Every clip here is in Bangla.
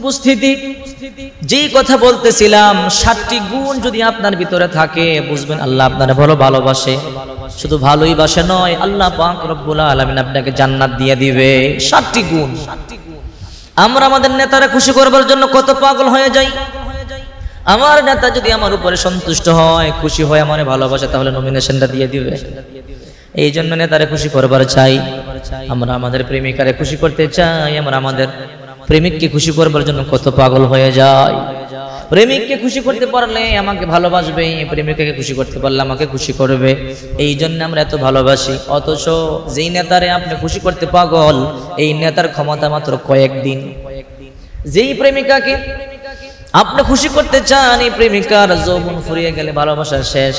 উপস্থিতি যে কথা বলতেছিলাম, সাতটি গুণ যদি আপনার ভিতরে থাকে, বুঝবেন আল্লাহ আপনার ভালো ভালোবাসে। শুধু ভালোই বাসে নয়, আল্লাহ পাক রব্বুল আপনাকে জান্নাত দিয়ে দিবে। সাতটি গুণ। আমরা আমাদের নেতারা খুশি করবার জন্য কত পাগল হয়ে যাই। আমার নেতা যদি আমার উপরে সন্তুষ্ট হয়, খুশি হয় আমার ভালোবাসে, তাহলে নমিনেশনটা দিয়ে দিবে। এই জন্য নেতারে খুশি করবার চাই। আমরা আমাদের প্রেমিকারে খুশি করতে চাই, আমরা আমাদের প্রেমিককে খুশি করবার জন্য কত পাগল হয়ে যায়। প্রেমিককে খুশি করতে পারলে আমাকে ভালোবাসবে, প্রেমিকাকে খুশি করতে পারলে আমাকে খুশি করবে। এই জন্য আমরা এত ভালোবাসি। অথচ যেই নেতারে আপনি খুশি করতে পাগল, এই নেতার ক্ষমতা মাত্র কয়েকদিন। যেই প্রেমিকাকে আপনি খুশি করতে চান, এই প্রেমিকার যৌবন ফুরিয়ে গেলে ভালোবাসা শেষ।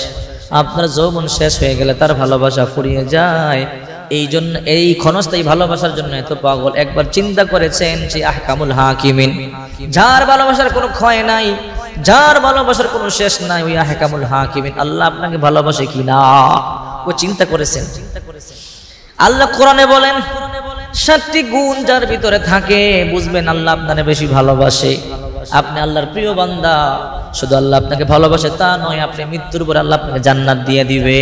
আপনার যৌবন শেষ হয়ে গেলে তার ভালোবাসা ফুরিয়ে যায়। এই জন্য এই ক্ষণস্থায়ী ভালোবাসার জন্য এত পাগল। একবার চিন্তা করেছেন যে আহকামুল হাকিমিন। যার ভালোবাসার কোনো ক্ষয় নাই, যার ভালোবাসার কোনো শেষ নাই, ওই আহকামুল হাকিমিন। আল্লাহ আপনাকে ভালোবাসে কি না? ও চিন্তা করেছেন। আল্লাহ কোরআনে বলেন, সাতটি গুণ যার ভিতরে থাকে, বুঝবেন আল্লাহ আপনাকে বেশি ভালোবাসে। আপনি আল্লাহর প্রিয় বান্দা, শুধু আল্লাহ আপনাকে ভালোবাসে তা নয়, আপনি মৃত্যুর পর আল্লাহ আপনাকে জান্নাত দিয়ে দিবে।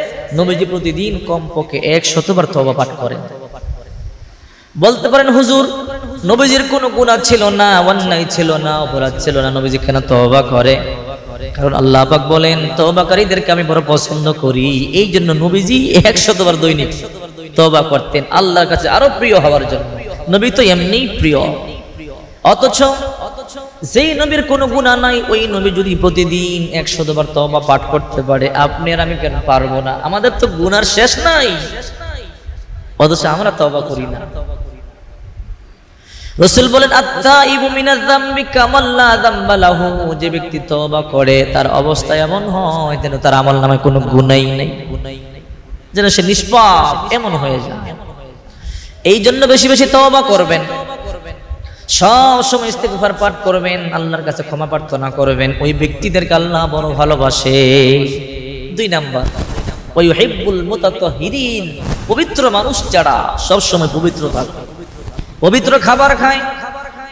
নবীজি প্রতিদিন কমপক্ষে 100 বার তওবা পাঠ করেন। বলতে পারেন, হুজুর, নবীজির কোনো গুণা ছিল না, অন্যায় ছিল না, অপরাধ ছিল না, নবীজি কেন তওবা করে? কারণ আল্লাহ পাক বলেন, তওবাকারীদেরকে আমি বড় পছন্দ করি। এই জন্য নবীজি 100 বার দৈনিক তবা করতেন, আল্লাহর কাছে আরও প্রিয় হওয়ার জন্য। নবী তো এমনি প্রিয়। অথচ যেই নবীর কোনো গুণা নাই, ওই নবী যদি প্রতিদিন একশো বার তবা পাঠ করতে পারে, আপনি আর আমি কেন পারব না? আমাদের তো গুনার শেষ নাই। অথচ আমরা তবা করি না। রসুল বলেন যে ব্যক্তি তওবা করে, তার অবস্থা এমন হয় যেন তার আমল নামে কোনো গুনাই নেই। যেন সে নিষ্পাপ, এমন হয়ে যায়। এই জন্য বেশি বেশি তওবা করবেন। সব সময় ইস্তেগফার পাঠ করবেন, আল্লাহর কাছে ক্ষমা প্রার্থনা করবেন। ওই ব্যক্তিদেরকে আল্লাহ বড় ভালোবাসে। দুই নাম্বার ওই হিব্বুল মুতাতাহিরিন, পবিত্র মানুষ যারা সব সময় পবিত্র থাকে। পবিত্র খাবার খায়,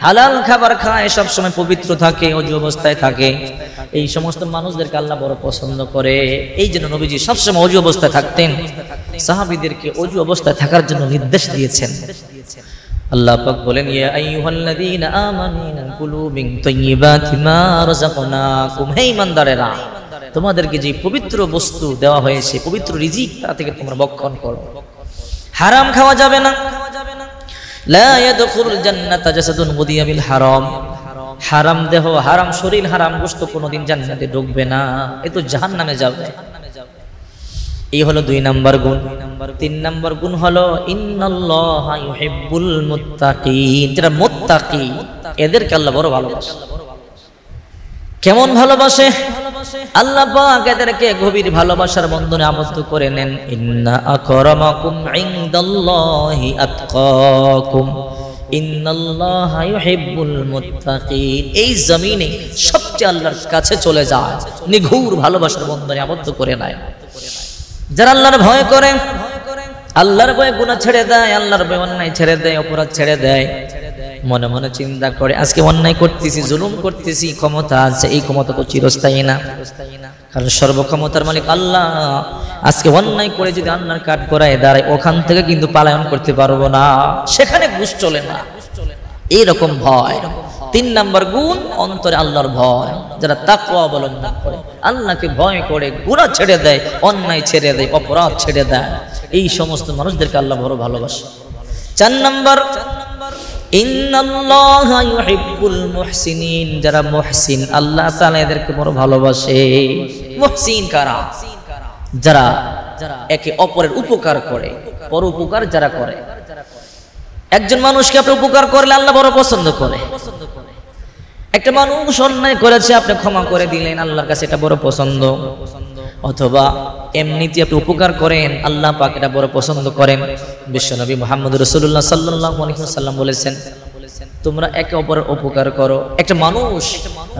হালাল খাবার খায়, সব সময় পবিত্র থাকে, অজু অবস্থায় থাকে। এই সমস্ত মানুষদেরকে আল্লাহ বড় পছন্দ করে। এই জন্য নবীজি সবসময় অজু অবস্থায় থাকতেন। সাহাবীদেরকে অজু অবস্থায় থাকার জন্য নির্দেশ দিয়েছেন। আল্লাহ বলেন কুলু তোমাদেরকে যে পবিত্র বস্তু দেওয়া হয়েছে, পবিত্র রিজিক, তা থেকে তোমরা ভক্ষণ করো। হারাম খাওয়া যাবে না। হারাম। হারাম দেহ, হারাম শরীর, হারাম গোশত কোনোদিন জান্নাতে ঢুকবে না। এ তো জাহান্নামে যাবে। এই হলো দুই নাম্বার গুণ। তিন নাম্বার গুণ হলো, ইন্নাল্লাহা ইউহিব্বুল যারা মুত্তাকি, এদেরকে আল্লাহ বড় ভালোবাসে। কেমন ভালোবাসে? আল্লাহ এদেরকে গভীর ভালোবাসার বন্ধনে আবদ্ধ করে নেন। এই জমিনে সবচেয়ে আল্লাহর কাছে চলে যায়। নিঘুর ভালোবাসার বন্ধনে আবদ্ধ করে নেয়। যারা আল্লাহর ভয় করে, আল্লাহর ভয়ে গুনাহ ছেড়ে দেয়, আল্লাহর ভয়ে অন্যায় ছেড়ে দেয়, অপরাধ ছেড়ে দেয়, মনে মনে চিন্তা করে, আজকে অন্যায় করতেছি, জুলুম করতেছি, ক্ষমতা আছে, এই ক্ষমতা তো চিরস্থায়ী না। কারণ সর্বক্ষমতার মালিক আল্লাহ। আজকে অন্যায় করে যদি আল্লাহর কাঠ করায় দাঁড়ায়, ওখান থেকে কিন্তু পালায়ন করতে পারব না, সেখানে ঘুষ চলে না। এইরকম ভয়। তিন নাম্বার গুণ অন্তরে আল্লাহর ভয়। যারা তাকওয়া অবলম্বন করে, আল্লাহকে ভয় করে গুণা ছেড়ে দেয়, অন্যায় ছেড়ে দেয়, অপরাধ ছেড়ে দেয়, এই সমস্ত মানুষদেরকে আল্লাহ বড় ভালোবাসে। চার নাম্বার যারা মুহসিন, আল্লাহ তাআলা এদেরকে বড় ভালোবাসে। মুহসিন কারা? যারা একে অপরের উপকার করে, পর উপকার যারা করে। একজন মানুষকে আপনি উপকার করলে আল্লাহ বড় পছন্দ করে। একটা মানুষ অন্যায় করেছে, আপনি ক্ষমা করে দিলেন, আল্লাহর কাছে এটা বড় পছন্দ। অথবা এমনিতে আপনি উপকার করেন, আল্লাহ পাক এটা বড় পছন্দ করেন। বিশ্বনবী মোহাম্মদ রসুল্লাহ সাল্লাহ সাল্লাম বলেছেন, তোমরা একে অপরের উপকার করো। একটা মানুষ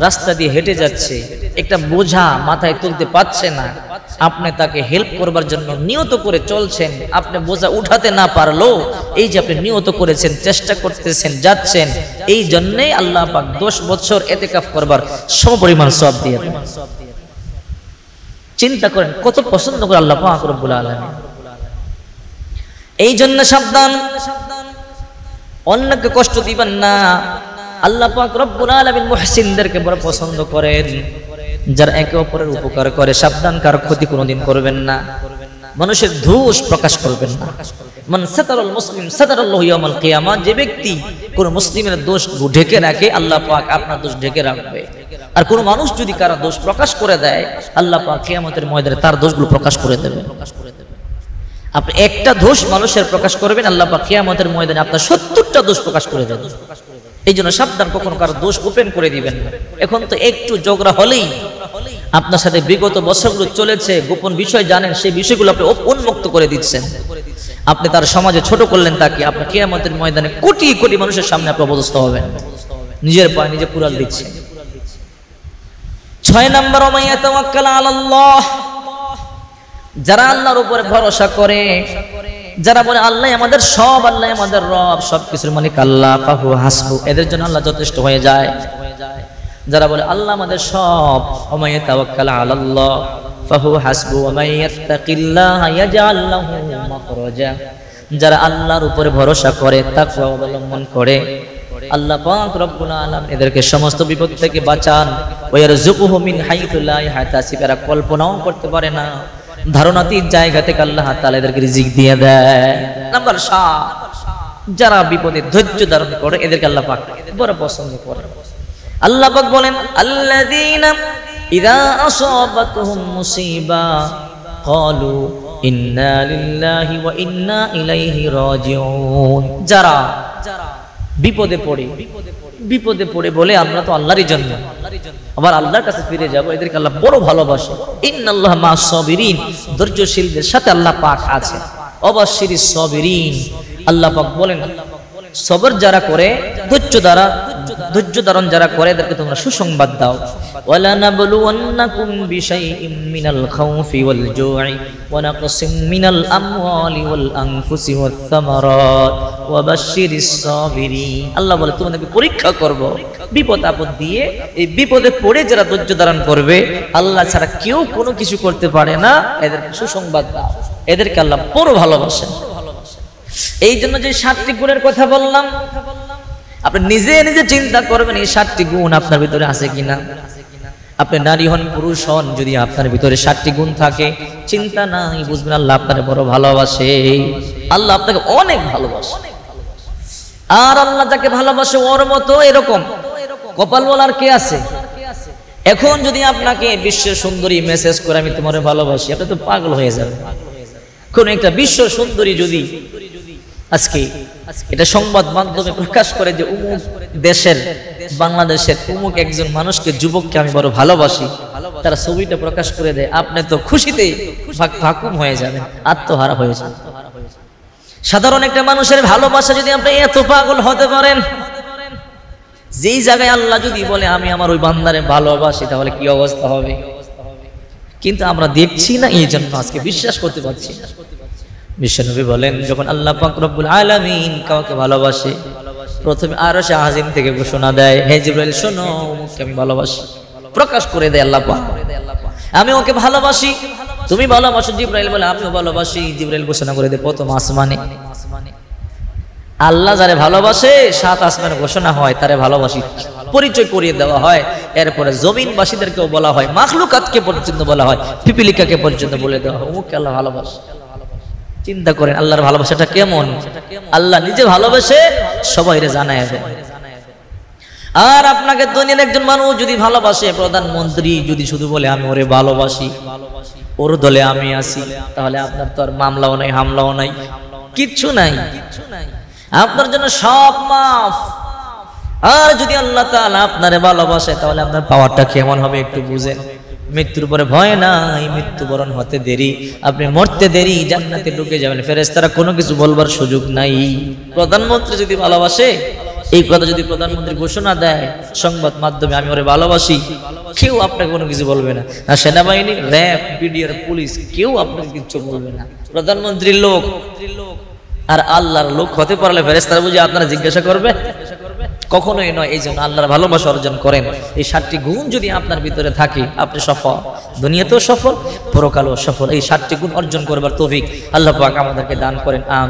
রাস্তা দিয়ে হেঁটে যাচ্ছে, একটা বোঝা মাথায় তুলতে পারছে না আপনি তাকে হেল্প করবার জন্য নিয়ত করে চলছেন, আপনি বোঝা উঠাতে না পারল, এই যে আপনি নিয়ত করেছেন, চেষ্টা করতেছেন, যাচ্ছেন, এই জন্যেই আল্লাহ পাক দশ বছর এতে কাফ করবার সমপরিমাণ সব দিয়ে চিন্তা করেন, কত পছন্দ করে আল্লাহ পাক রব্বুল আলামিন। এই জন্য সাবধান, অন্যকে কষ্ট দিবেন না। আল্লাহ পাক রব্বুল আলামিন মুহসিনদেরকে বড় পছন্দ করেন। যারা একে অপরের উপকার করে সাবধান কার ক্ষতি কোনোদিন করবেন না। মানুষের দোষ প্রকাশ করবেন না। যে ব্যক্তি কোন মুসলিমের দোষ ঢেকে রাখে, আল্লাহ পাক আপনার দোষ ঢেকে রাখবে। আর কোন মানুষ যদি কারও দোষ প্রকাশ করে দেয়, আল্লাহ পাক ময়দানে তার দোষগুলো প্রকাশ করে দেবে। আপনি একটা দোষ মানুষের প্রকাশ করবেন, আল্লাহ পাক ময়দানে আপনার সত্তরটা দোষ প্রকাশ করে দেবেন এই জন্য সাবধান কখনো কারও দোষ ওপেন করে দিবেন এখন তো একটু ঝগড়া হলেই আপনার সাথে বিগত বছরগুলো চলেছে, গোপন বিষয় জানেন, সেই বিষয়গুলো আপনি উন্মুক্ত করে দিচ্ছেন। আপনি তার সমাজে ছোট করলেন তাকে, আপনি কিয়ামতের ময়দানে কোটি কোটি মানুষের সামনে আপনি অবস্থ হবেন। নিজের পায়ে নিজে কুড়াল দিচ্ছেন। ছয় নম্বর যারা আল্লাহর উপরে ভরসা করে যারা বলে, আল্লাহ আমাদের সব, আল্লাহ আমাদের রব সব কিছুর মালিক আল্লাহ, ফাহু হাসবু। এদের জন্য আল্লাহ যথেষ্ট হয়ে যায়। যারা বলে, আল্লাহ আমাদের সব ওমাইয়া তাওয়াক্কাল আলাল্লাহ, ফাহু হাসবু ইয়াত্তাকিল্লাহ যারা আল্লাহর উপরে ভরসা করে, তাকওয়া অবলম্বন করে, আল্লাহ পাক রব্বুল এদেরকে সমস্ত বিপদ থেকে বাঁচান। ওয়ারযুকুহু মিন হাইতু লা ইয়াহতাসিব এরা কল্পনাও করতে পারে না। ধারণাতীত জায়গা থেকে আল্লাহ তাআলা এদেরকে রিজিক দিয়ে দেয়। নাম্বার 7 যারা বিপদে ধৈর্য ধারণ করে, এদেরকে আল্লাহ পাক বড় পছন্দ করে। আল্লাহ পাক বলেন, আল্লাযীনা ইযা আসাবাতুহুম মুসিবা, ক্বালু ইন্না লিল্লাহি ওয়া ইন্না ইলাইহি রাজিউন। যারা বিপদে পড়ে বিপদে পড়ে বলে আমরা তো আল্লাহরই জন্য। আবার আল্লাহর কাছে ফিরে যাব, এদেরকে আল্লাহ বড় ভালোবাসে। ইন্নাল্লাহ মা সাবিরিন, ধৈর্যশীলদের সাথে আল্লাহ পাক আছে। অবশ্যই সাবিরিন। আল্লাহ পাক বলেন, সবর যারা করে, ধৈর্য দ্বারা, ধৈর্য ধারণ যারা করে, এদেরকে তোমরা সুসংবাদ দাও। ওয়ালা নাবলুওয়ান্নাকুম বিশাইইম মিনাল খাউফি ওয়াল জু'i ওয়া নাকসিম মিনাল আল্লাহ বলে, তোমাদেরকে পরীক্ষা করব। বিপদ আপদ দিয়ে এই বিপদে পড়ে যারা ধৈর্য ধারণ করবে, আল্লাহ ছাড়া কেউ কোনো কিছু করতে পারে না। এদেরকে সুসংবাদ দাও। এদেরকে আল্লাহ বড় ভালোবাসেন। এই জন্য যে সাতটি গুণের কথা বললাম, আপনি নিজে নিজে চিন্তা করবেন এই সাতটি গুণ আপনার ভিতরে আছে কিনা। আপনি নারী হন, পুরুষ হন, যদি আপনার ভিতরে সাতটি গুণ থাকে, চিন্তা নাই, বুঝবেন আল্লাহ আপনার বড় ভালোবাসে। আল্লাহ আপনাকে অনেক ভালোবাসে। আর আল্লাহ যাকে ভালোবাসে ওর মতো এরকম। কপাল বলার কে আছে? এখন যদি আপনাকে বিশ্বের সুন্দরী মেসেজ করে, আমি তোমার ভালোবাসি আপনি তো পাগল হয়ে যাবে কোন একটা বিশ্ব সুন্দরী যদি আজকে এটা সংবাদ মাধ্যমে প্রকাশ করে যে উমুক দেশের, বাংলাদেশের উমুক একজন মানুষকে, যুবককে আমি বড় ভালোবাসি, তারা ছবিটা প্রকাশ করে দেয়, আপনি তো খুশিতে ভাক- ভাকুম হয়ে যাবেন, আত্মহারা হয়ে যাবেন। সাধারণ একটা মানুষের ভালোবাসা যদি আপনি এত পাগল হতে পারেন, যেই জায়গায় আল্লাহ যদি বলে, আমি আমার ওই বান্দারে ভালোবাসি, তাহলে কি অবস্থা হবে? কিন্তু আমরা দেখছি না, এই জন্য আজকে বিশ্বাস করতে পারছি না। বিশ্বনবী বলেন, যখন আল্লাহ পাক রব্বুল আলামিন কাউকে ভালোবাসে, প্রথমে আরও সে আজিম থেকে ঘোষণা দেয়, হে জিব্রাইল, শোনো আমি ভালোবাসি। প্রকাশ করে দেয় আল্লাহ পাক। আমি ওকে ভালোবাসি। তুমি ভালোবাসো জিব্রাইল বলে, আমিও ভালোবাসি জিব্রাইল ঘোষণা করে দেয় প্রথম আসমানে। আল্লাহ যারে ভালোবাসে, সাত আসমানে ঘোষণা হয়, তারে ভালোবাসি। পরিচয় করিয়ে দেওয়া হয়। এরপরে জমিনবাসীদেরকেও বলা হয়, মাখলুকাতকে পর্যন্ত বলা হয়, পিপিলিকাকে পর্যন্ত বলে দেওয়া হয়। অমুককে আল্লাহ ভালোবাসে। চিন্তা করেন, আল্লাহর ভালোবাসাটা কেমন? আল্লাহ নিজে ভালোবাসে সবাই রে জানায় দেয় আর আপনাকে দুনিয়ার একজন মানুষ যদি ভালোবাসে, প্রধানমন্ত্রী যদি শুধু বলে, আমি ওরে ভালোবাসি ভালোবাসি। ওর দলে আমি আছি। তাহলে আপনার তো আর মামলাও নাই, হামলাও নাই। কিচ্ছু নাই। আপনার জন্য সব মাফ। আর যদি আল্লাহ তাআলা আপনারে ভালোবাসে, তাহলে আপনার পাওয়ারটা কেমন হবে একটু বুঝেন। মৃত্যুর পরে ভয় নাই, মৃত্যুবরণ হতে দেরি। আপনি মরতে দেরি, জান্নাতে ঢুকে যাবেন। ফেরেশতারা কোনো কিছু বলবার সুযোগ নাই। প্রধানমন্ত্রী যদি ভালোবাসে এই কথা যদি প্রধানমন্ত্রী ঘোষণা দেয় সংবাদ মাধ্যমে, আমি ওরে ভালোবাসি, কেউ আপনাকে কোনো কিছু বলবে না। আর সেনাবাহিনী, র্যাব, বিডিআর, পুলিশ, কেউ আপনাকে কিছু বলবে না। প্রধানমন্ত্রীর লোক আর আল্লাহর লোক হতে পারলে ফেরেস্তারা বুঝে আপনারা জিজ্ঞাসা করবে? কখনোই নয়, এই জন্য আল্লাহর ভালোবাসা অর্জন করেন। এই সাতটি গুণ যদি আপনার ভিতরে থাকে, আপনি সফল। দুনিয়াতেও সফল, পরকালও সফল। এই সাতটি গুণ অর্জন করবার তৌফিক আল্লাহ পাক আমাদেরকে দান করেন আম